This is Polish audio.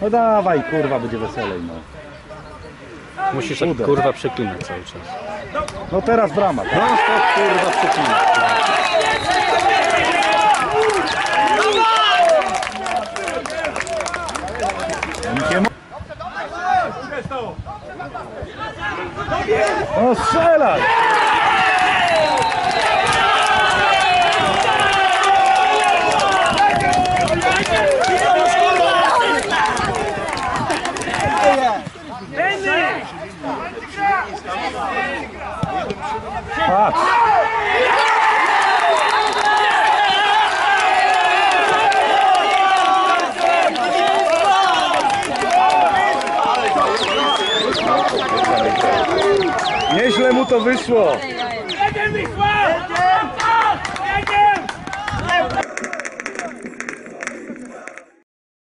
No dawaj, kurwa, będzie weselej, no. Musisz tak Uda. kurwa przeklinać cały czas. No teraz brama. No stop kurwa przeklinać. Nie mo- No strzelaj! Patrz! Nieźle mu to wyszło. Jeden wychwał!